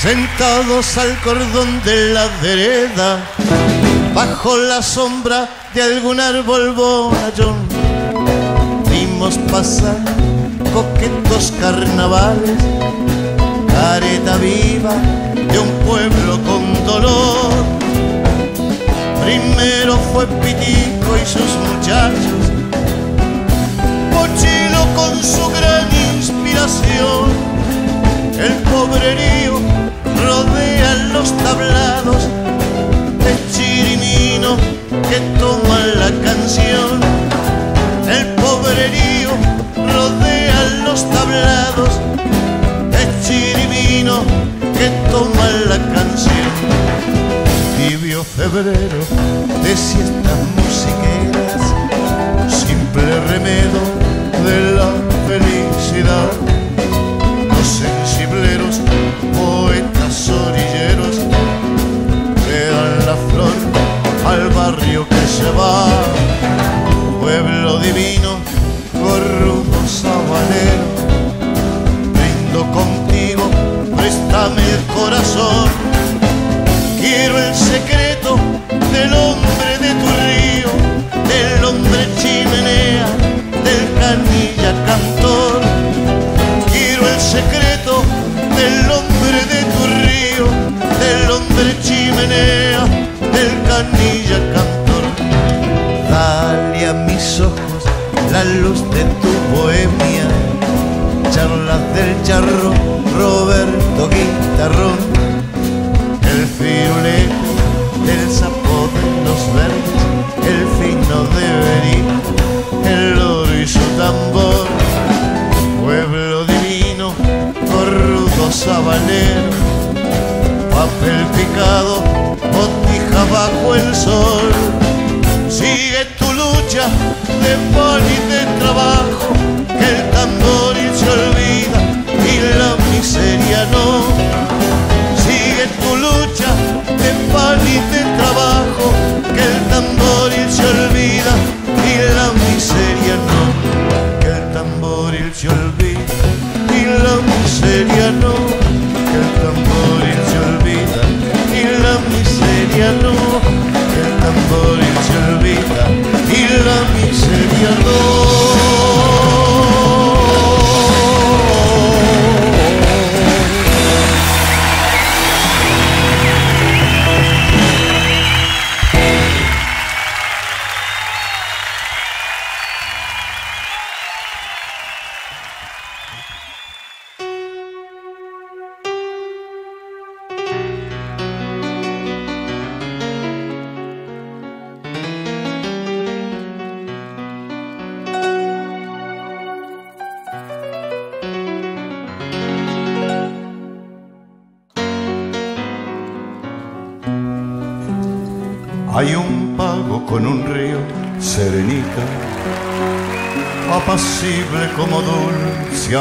sentados al cordón de la vereda, bajo la sombra de algún árbol bonachón. Vimos pasar coquetos carnavales, careta viva de un pueblo con dolor. Primero fue Pitico y sus muchachos, Pochilo con su gran inspiración, el pobrerío rodea los tablados de chirimino que toman la canción. El pobrerío rodea los tablados de chirimino que toman la canción. Tibio febrero de siestas musiqueras, simple remedo de la felicidad. Que se va. Pueblo divino, corrupto sabanero,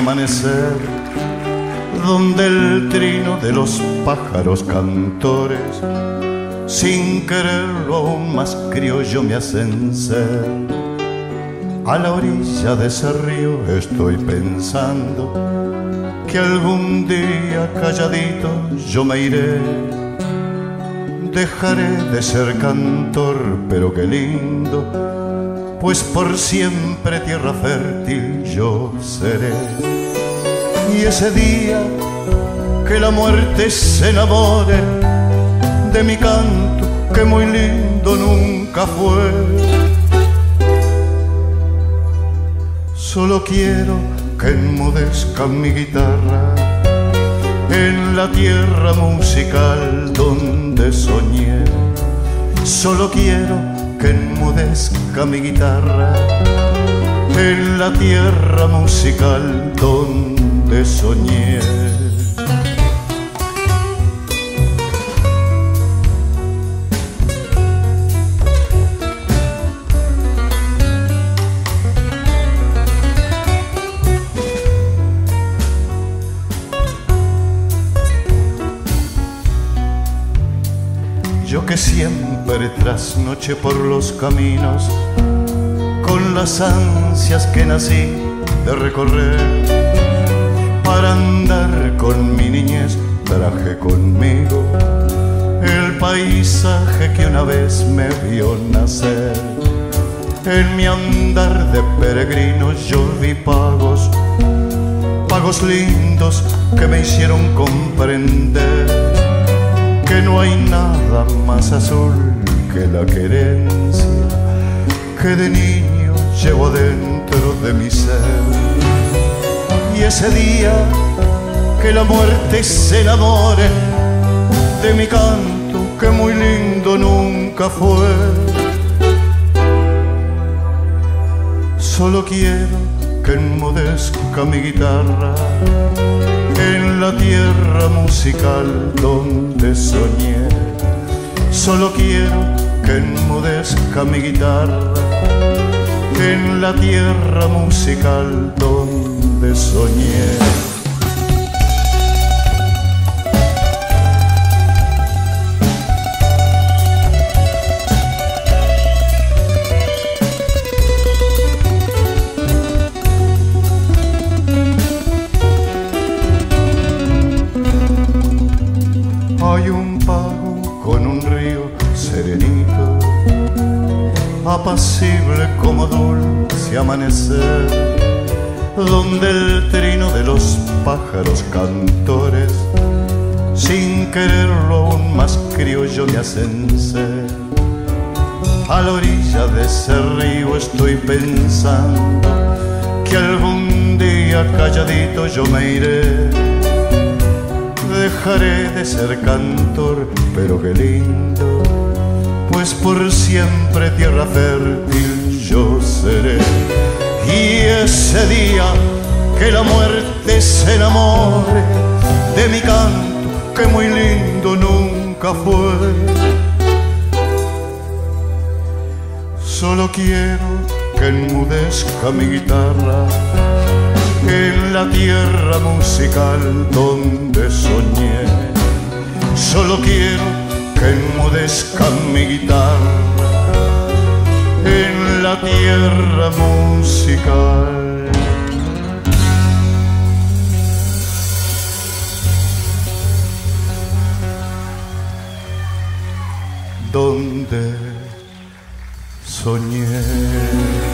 amanecer, donde el trino de los pájaros cantores, sin quererlo aún más criollo me hacen ser. A la orilla de ese río estoy pensando que algún día calladito yo me iré dejaré de ser cantor, pero qué lindo, pues por siempre tierra fértil yo seré. Y ese día que la muerte se enamore de mi canto, que muy lindo nunca fue. Solo quiero que enmudezca mi guitarra en la tierra musical donde soñé. Solo quiero que enmudezca mi guitarra en la tierra musical donde soñé. Yo que siempre trasnoche por los caminos, con las ansias que nací de recorrer, para andar con mi niñez traje conmigo el paisaje que una vez me vio nacer. En mi andar de peregrino yo vi pagos, pagos lindos que me hicieron comprender que no hay nada más azul que la querencia que de niño llevo dentro de mi ser. Y ese día que la muerte se enamore de mi canto que muy lindo nunca fue. Solo quiero que enmudezca mi guitarra en la tierra musical donde soñé. Solo quiero que enmudezca mi guitarra en la tierra musical donde soñé. Apacible como dulce amanecer, donde el trino de los pájaros cantores, sin quererlo aún más criollo me hacen ser. A la orilla de ese río estoy pensando que algún día calladito yo me iré. Dejaré de ser cantor, pero qué lindo pues por siempre tierra fértil yo seré. Y ese día que la muerte se enamore de mi canto, que muy lindo nunca fue. Solo quiero que enmudezca mi guitarra en la tierra musical donde soñé. Solo quiero que enmudezca mi guitarra en la tierra musical. Donde soñé.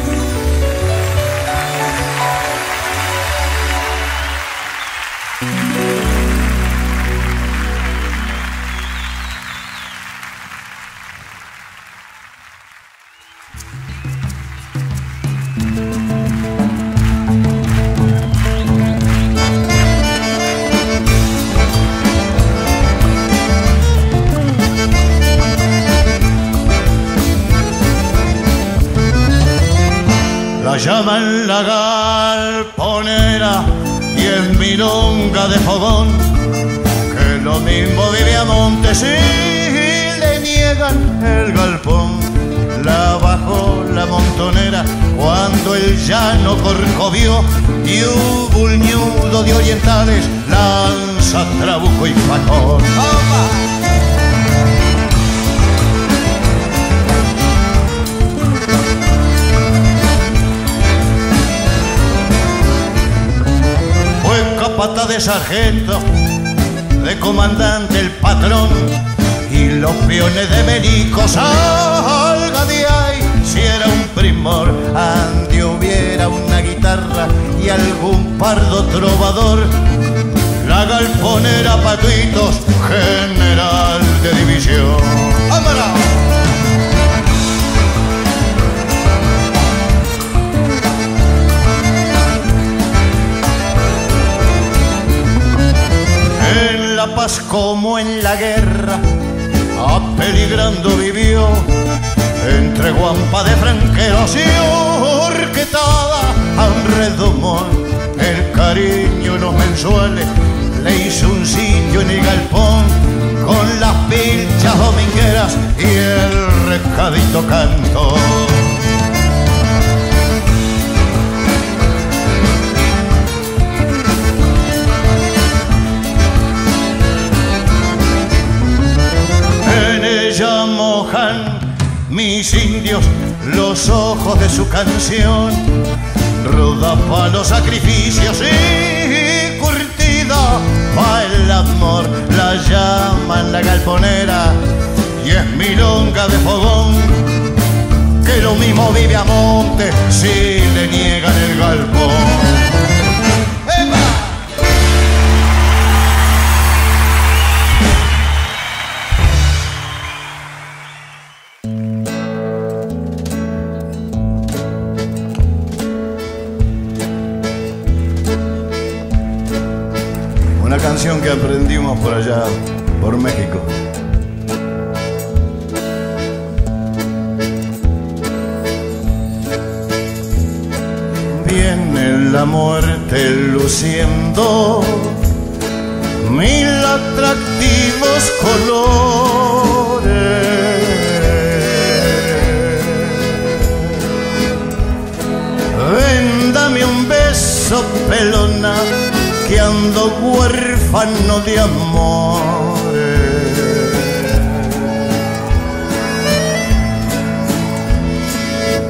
De comandante el patrón y los peones de Belico salga de ahí si era un primor, ande hubiera una guitarra y algún pardo trovador. La galponera Patuitos, general de división. Como en la guerra, apeligrando vivió entre guampa de franqueros y orquetada a un redomón. El cariño en los mensuales le hizo un sitio en el galpón con las pinchas domingueras y el recadito canto. Mis indios los ojos de su canción. Ruda pa' los sacrificios y curtida pa' el amor. telfonera y es milonga de fogón. Que lo mismo vive a monte por allá, por México. Viene la muerte luciendo que ando huérfano de amor.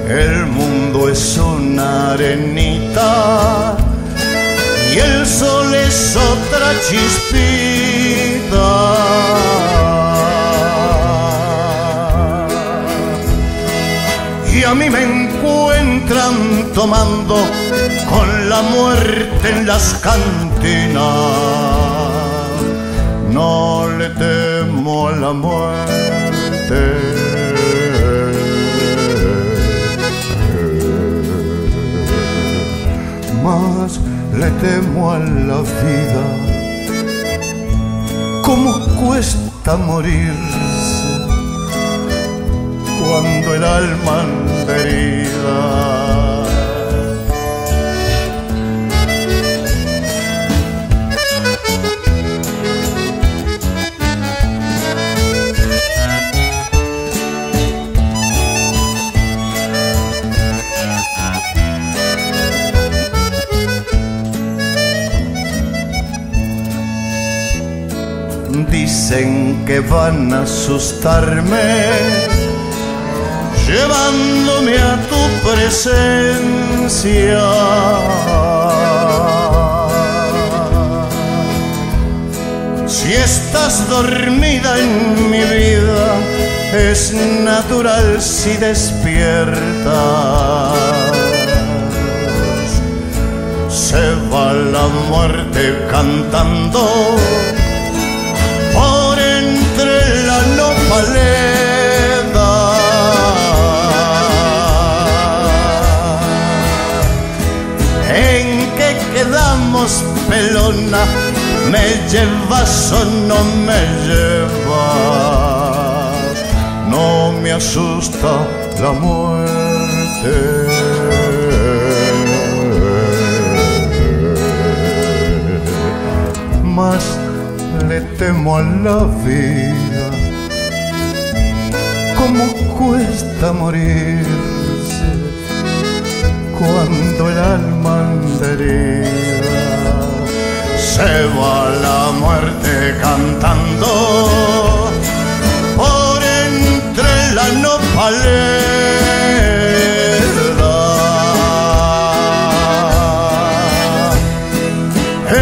El mundo es una arenita y el sol es otra chispita. Y a mí me encuentran tomando con la muerte en las cantinas. No le temo a la muerte. Más le temo a la vida. ¿Cómo cuesta morirse cuando el alma herida? dicen que van a asustarme, llevándome a tu presencia. Si estás dormida en mi vida, es natural si despiertas. Se va la muerte cantando ¿En ¿Me llevas o no me llevas? No me asusta la muerte. Más le temo a la vida cómo cuesta morirse cuando el alma herida se va la muerte cantando. Por entre la nopalera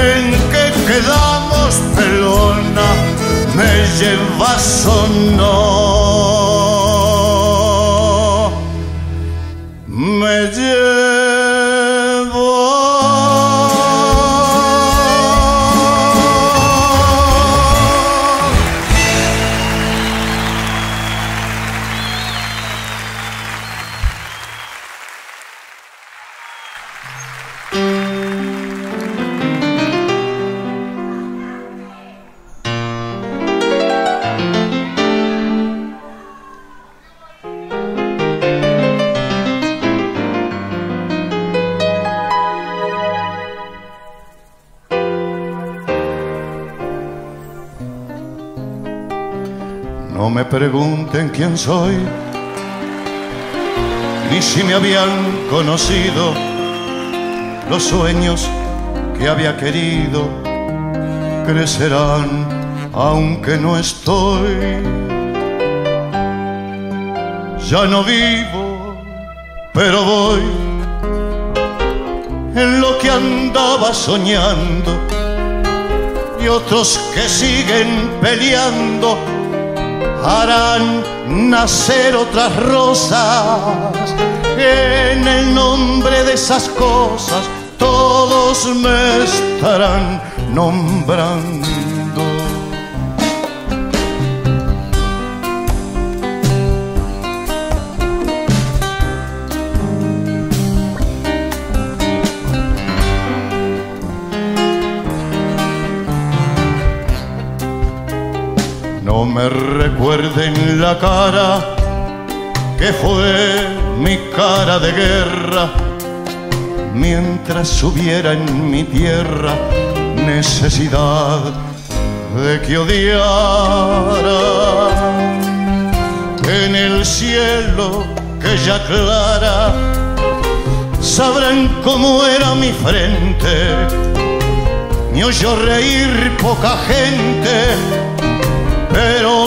en que quedamos pelona me llevas o no pregunten quién soy, ni si me habían conocido los sueños que había querido crecerán aunque no estoy. Ya no vivo, pero voy en lo que andaba soñando y otros que siguen peleando harán nacer otras rosas. En el nombre de esas cosas todos me estarán nombrando. Me recuerden la cara que fue mi cara de guerra mientras hubiera en mi tierra necesidad de que odiara. En el cielo que ya clara sabrán cómo era mi frente. Me oyó reír poca gente,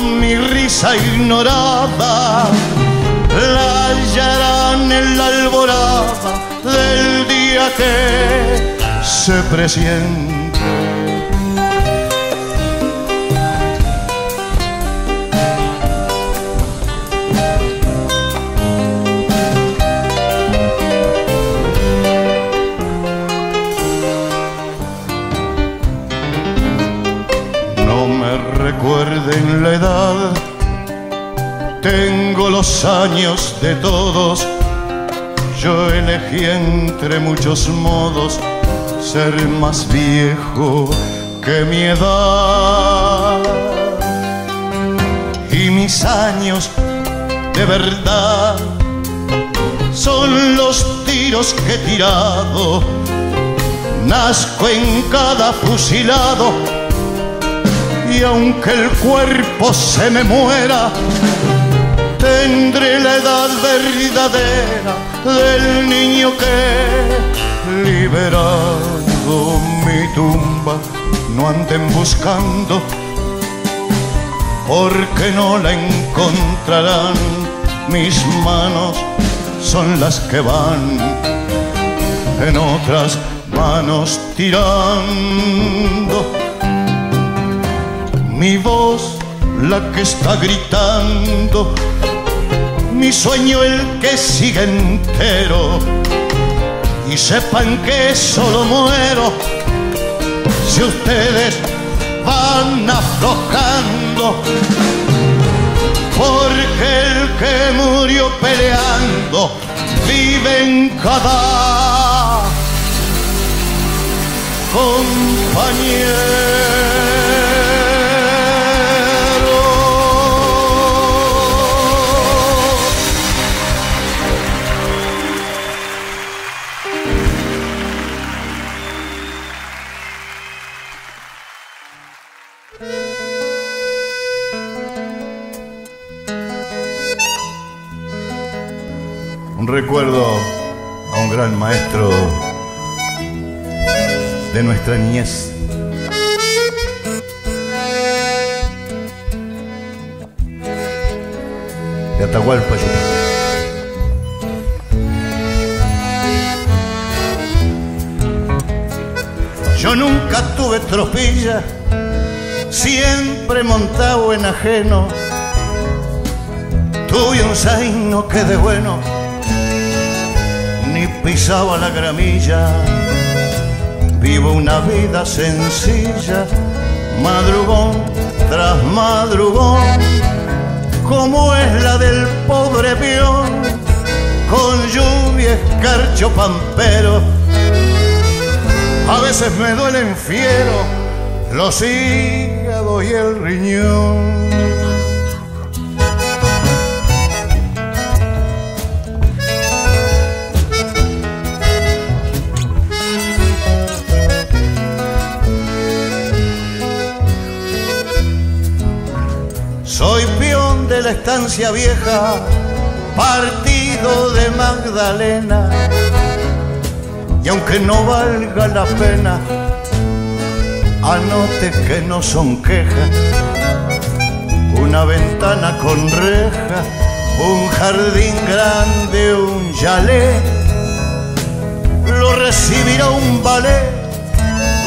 mi risa ignorada la hallarán en la alborada del día que se presiente. Recuerden la edad, tengo los años de todos yo elegí entre muchos modos ser más viejo que mi edad. Y mis años de verdad son los tiros que he tirado. Nazco en cada fusilado y aunque el cuerpo se me muera, tendré la edad verdadera del niño que liberado mi tumba no anden buscando porque no la encontrarán. Mis manos son las que van en otras manos tirando mi voz la que está gritando. Mi sueño el que sigue entero. Y sepan que solo muero si ustedes van aflojando. Porque el que murió peleando vive en cada compañero recuerdo a un gran maestro de nuestra niñez. De Atahualpa Yo nunca tuve tropilla, siempre montado en ajeno. Tuve un zaino que de bueno pisaba la gramilla. Vivo una vida sencilla, madrugón tras madrugón, como es la del pobre peón, con lluvia, escarcho, pampero. A veces me duelen fiero los hígados y el riñón. La estancia vieja, partido de Magdalena. Y aunque no valga la pena, anote que no son quejas. Una ventana con reja, un jardín grande, un chalet. Lo recibirá un ballet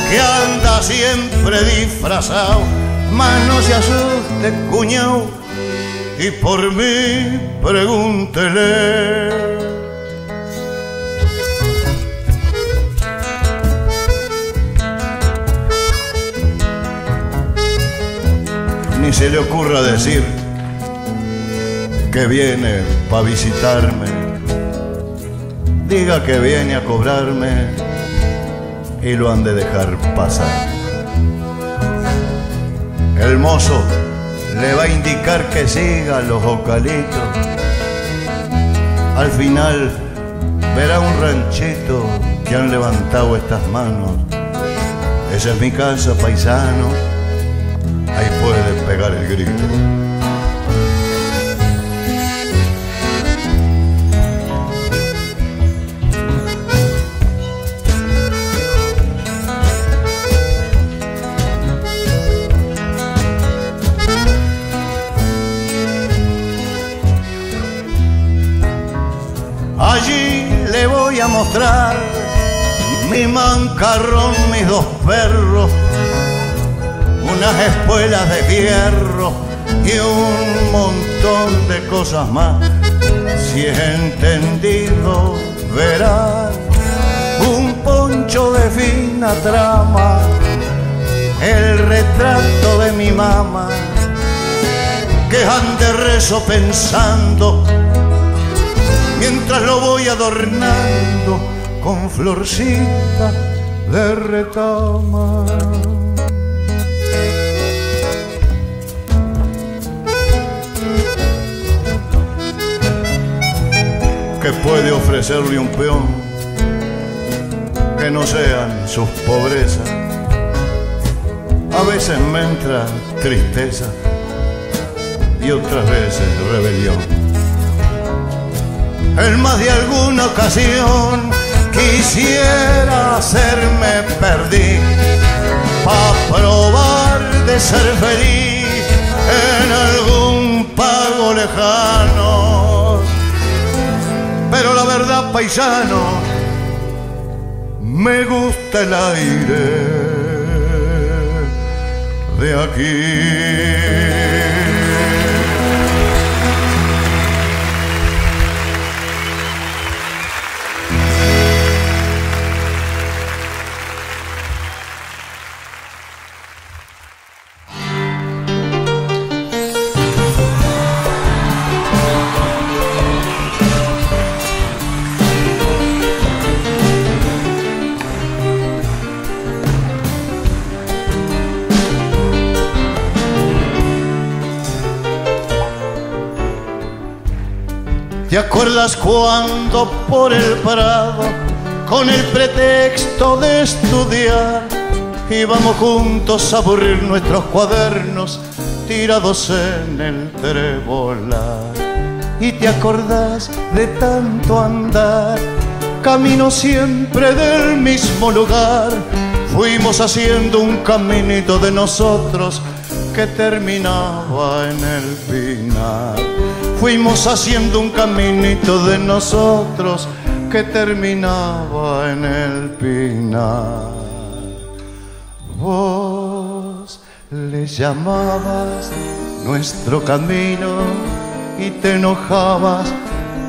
que anda siempre disfrazado. Manos se asuste, cuñao y por mí pregúntele. Ni se le ocurra decir que viene para visitarme. Diga que viene a cobrarme y lo han de dejar pasar. El mozo le va a indicar que siga los vocalitos. Al final verá un ranchito que han levantado estas manos. Esa es mi casa, paisano. Ahí puede pegar el grito. Mi mancarrón, mis dos perros, unas espuelas de hierro y un montón de cosas más. Si es entendido, verás un poncho de fina trama, el retrato de mi mamá, que ande rezo pensando mientras lo voy adornando con florcita de retama. ¿Qué puede ofrecerle un peón que no sean sus pobrezas? A veces me entra tristeza y otras veces rebelión en más de alguna ocasión quisiera hacerme perdí para probar de ser feliz en algún pago lejano. Pero la verdad, paisano, me gusta el aire de aquí. ¿Te acuerdas cuando por el prado, con el pretexto de estudiar, íbamos juntos a aburrir nuestros cuadernos tirados en el trebolar? ¿Y te acordás de tanto andar, camino siempre del mismo lugar? Fuimos haciendo un caminito de nosotros que terminaba en el final fuimos haciendo un caminito de nosotros que terminaba en el pinar. Vos le llamabas nuestro camino y te enojabas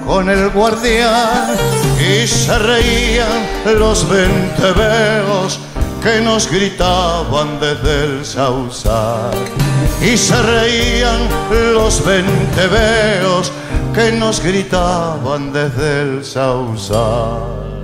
con el guardián y se reían los venteveos que nos gritaban desde el sausal y se reían los venteveos que nos gritaban desde el sausal.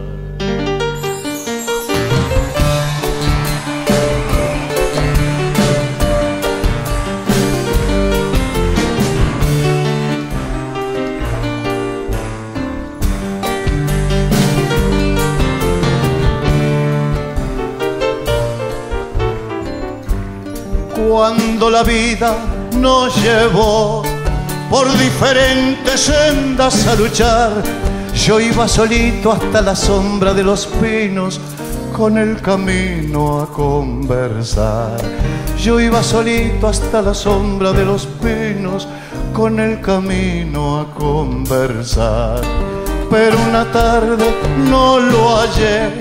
Cuando la vida nos llevó por diferentes sendas a luchar. Yo iba solito hasta la sombra de los pinos con el camino a conversar. Yo iba solito hasta la sombra de los pinos con el camino a conversar. Pero una tarde no lo hallé,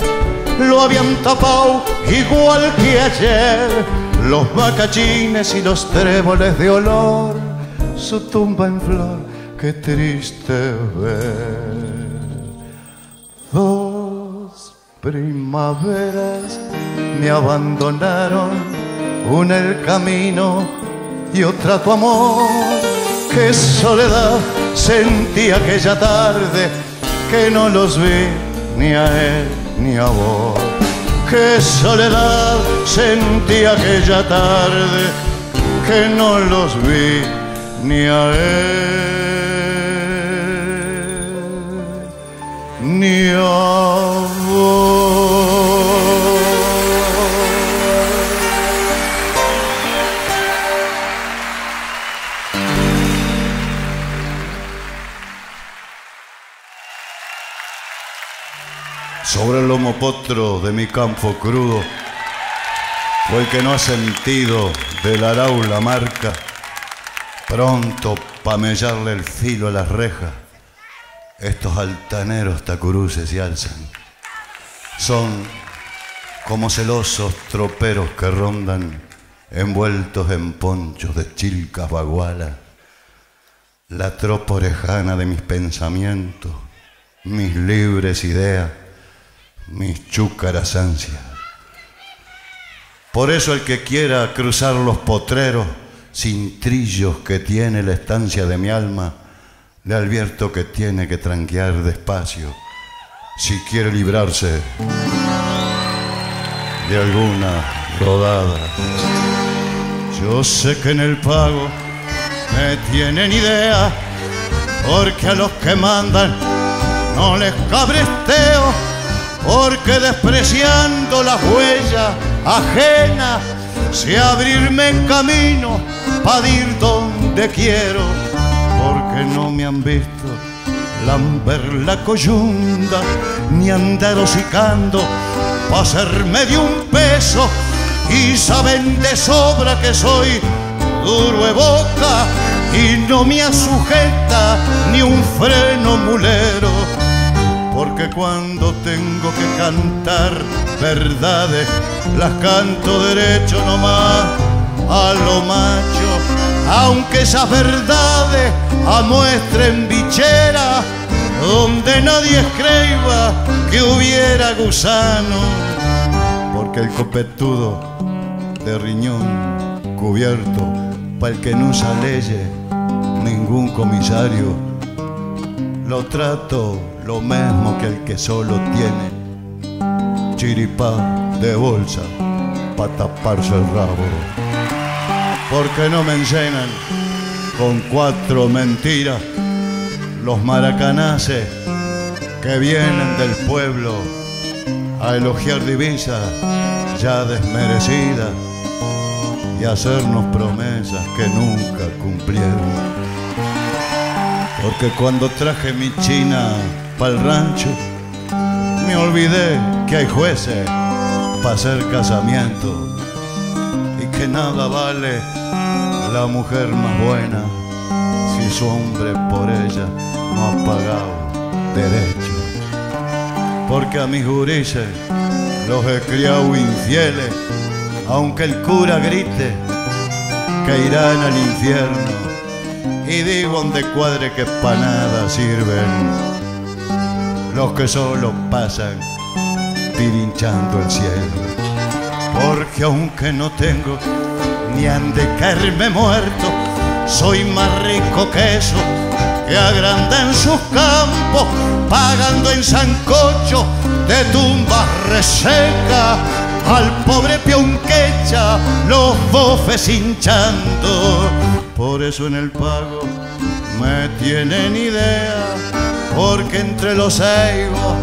lo habían tapado igual que ayer los macachines y los tréboles de olor su tumba en flor, qué triste ver. Dos primaveras me abandonaron, una el camino y otra tu amor. Qué soledad sentí aquella tarde que no los vi ni a él ni a vos. Qué soledad sentí aquella tarde que no los vi ni a él ni a vos. Sobre el lomo potro de mi campo crudo, fue el que no ha sentido del arau la marca, pronto pa' mellarle el filo a las rejas, estos altaneros tacuruces se alzan. Son como celosos troperos que rondan envueltos en ponchos de chilcas baguala, la tropa orejana de mis pensamientos, mis libres ideas, mis chúcaras ansias. Por eso el que quiera cruzar los potreros sin trillos que tiene la estancia de mi alma, le advierto que tiene que tranquear despacio si quiere librarse de alguna rodada. Yo sé que en el pago me tienen idea, porque a los que mandan no les cabresteo, porque despreciando las huellas ajenas, sé abrirme en camino para ir donde quiero, porque no me han visto lamber la coyunda, ni andar hocicando pa' hacerme de un peso, y saben de sobra que soy duro de boca y no me sujeta ni un freno mulero. Porque cuando tengo que cantar verdades, las canto derecho nomás. A lo macho, aunque esas verdades amuestren bichera, donde nadie escriba que hubiera gusano, porque el copetudo de riñón cubierto, para el que no usa leyes, ningún comisario, lo trato lo mismo que el que solo tiene chiripá de bolsa para taparse el rabo. Porque no me enseñan con cuatro mentiras los maracanaces que vienen del pueblo a elogiar divisas ya desmerecidas y hacernos promesas que nunca cumplieron. Porque cuando traje mi china pa'l rancho, me olvidé que hay jueces para hacer casamiento y que nada vale la mujer más buena si su hombre por ella no ha pagado derecho. Porque a mis gurises los he criado infieles, aunque el cura grite que irán al infierno. Y digo donde cuadre que pa' nada sirven los que solo pasan pirinchando el cielo. Porque aunque no tengo ni han de caerme muerto, soy más rico que eso que agranda en sus campos, pagando en sancocho de tumbas reseca al pobre peón que echa los bofes hinchando. Por eso en el pago me tienen idea, porque entre los ceibos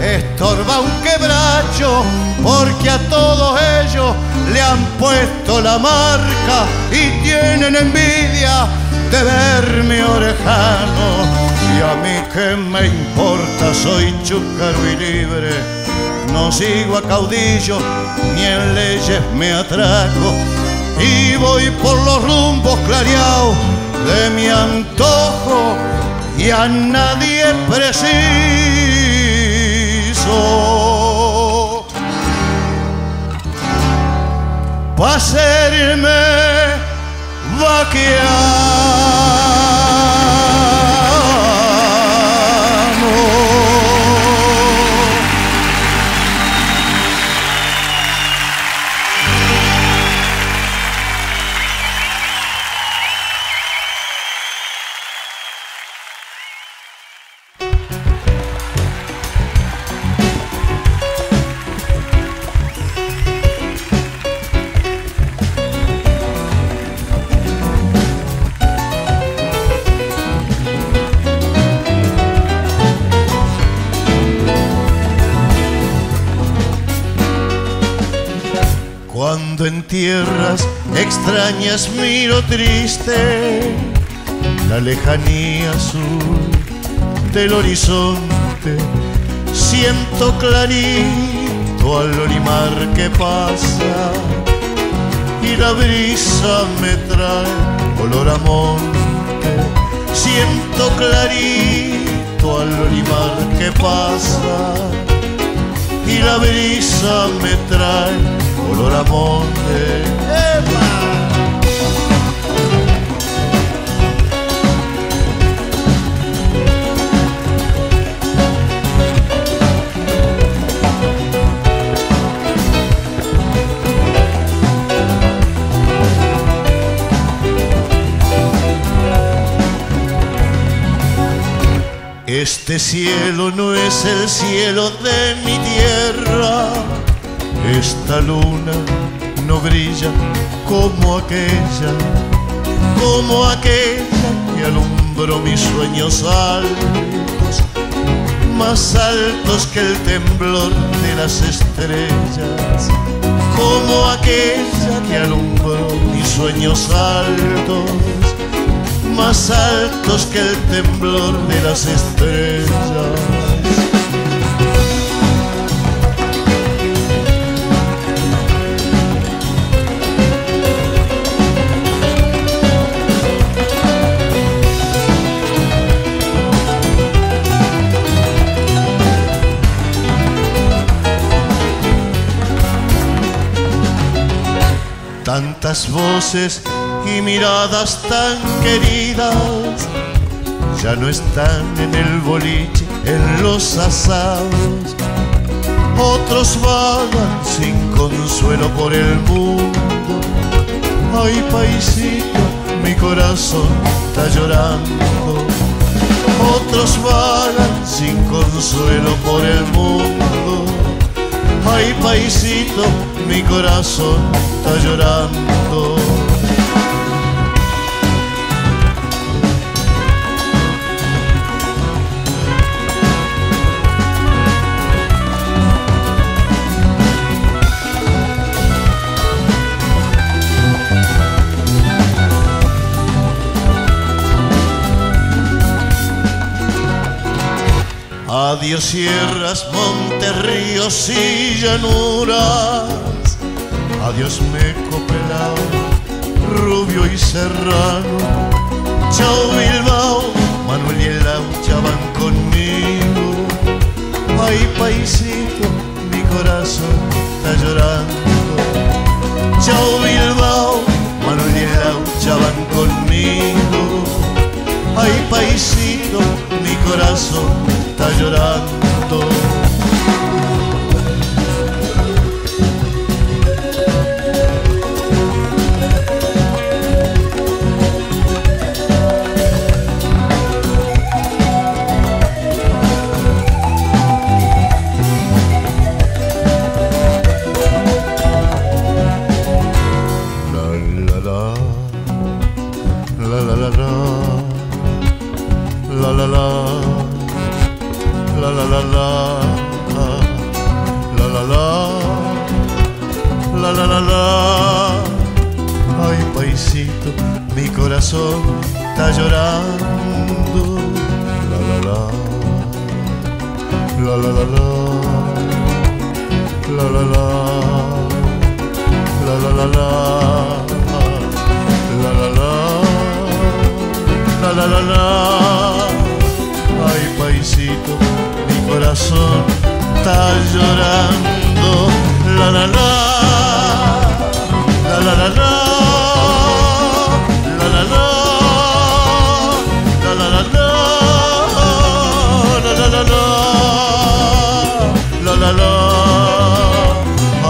estorba un quebracho, porque a todos ellos le han puesto la marca y tienen envidia de verme orejano. Y a mí que me importa, soy chúcaro y libre, no sigo a caudillo, ni en leyes me atraco, y voy por los rumbos clareados de mi antojo y a nadie preciso pa' hacerme vaquear. Tierras extrañas miro triste la lejanía azul del horizonte. Siento clarito al olimar que pasa y la brisa me trae olor a monte. Siento clarito al olimar que pasa y la brisa me trae olor a monte. Este cielo no es el cielo de mi tierra, esta luna no brilla como aquella, como aquella que alumbró mis sueños altos, más altos que el temblor de las estrellas, como aquella que alumbró mis sueños altos más altos que el temblor de las estrellas. Tantas voces y miradas tan queridas ya no están en el boliche, en los asados. Otros vagan sin consuelo por el mundo. Ay, paisito, mi corazón está llorando. Otros vagan sin consuelo por el mundo. Ay, paisito, mi corazón está llorando. Adiós sierras, montes, ríos y llanuras. Adiós meco pelado, rubio y serrano. Chao Bilbao, Manuel y el van conmigo. Ay paisito, mi corazón está llorando. Chao Bilbao, Manuel y el van conmigo. Ay paisito, mi corazón está llorando. Está llorando. La la la. La la la la. La la la. La la la la. La La la la la. Ay, paisito, mi corazón está llorando. La la la. La la la la.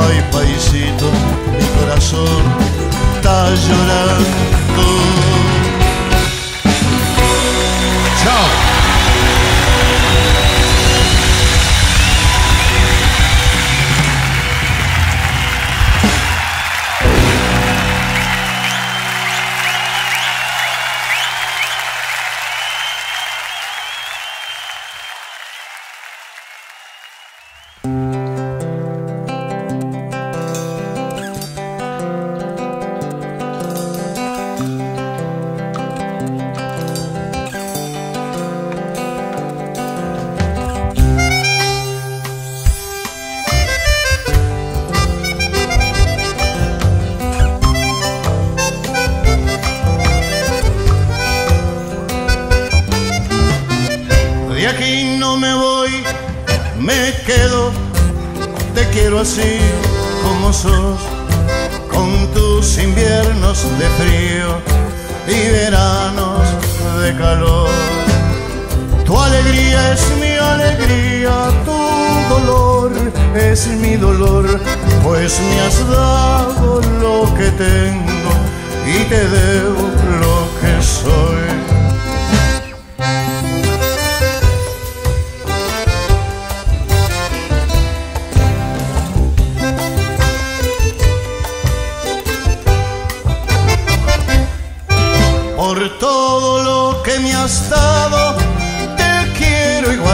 Ay, paisito, mi corazón está llorando.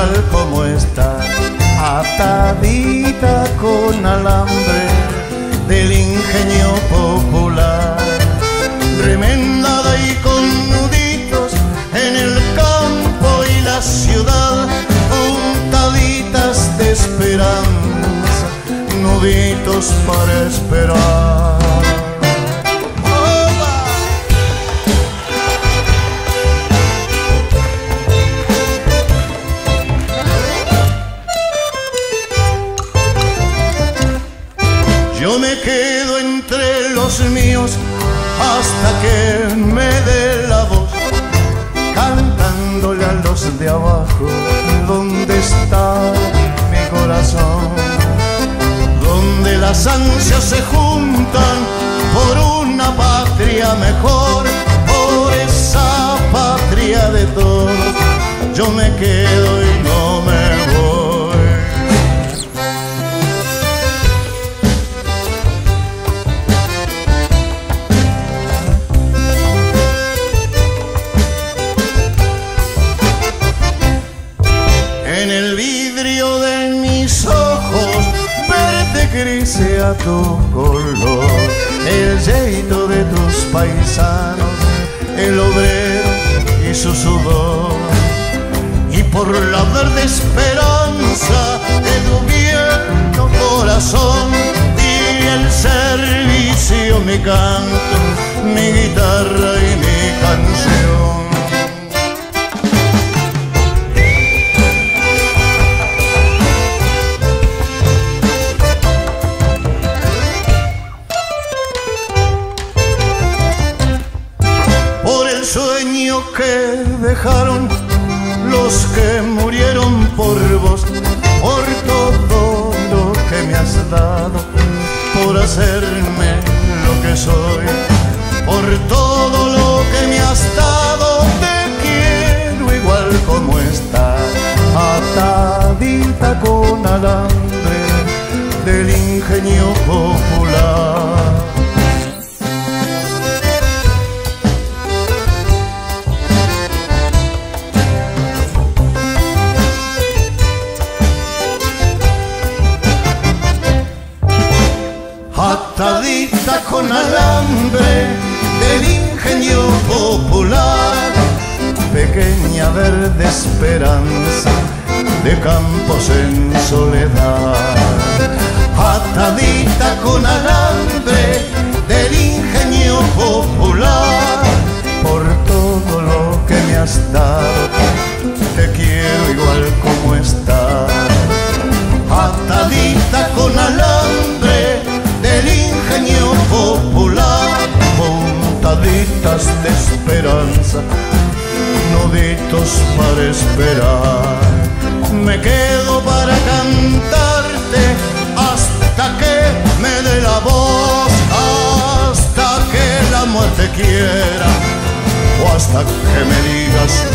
Igual como estás, atadita con alambre del ingenio popular, remendada y con nuditos en el campo y la ciudad, puntaditas de esperanza, nuditos para esperar. Las ansias se juntan por una patria mejor, por esa patria de todos, yo me quedo sea tu color, el jeito de tus paisanos, el obrero y su sudor. Y por la verde esperanza de tu viejo corazón y el servicio, mi canto, mi guitarra y mi canción. Con alambre del ingenio popular, pequeña verde esperanza de campos en soledad, atadita con alambre del ingenio popular, montaditas de esperanza, nuditos para esperar. Me quedo para cantarte hasta que me dé la voz, hasta que la muerte quiera, o hasta que me digas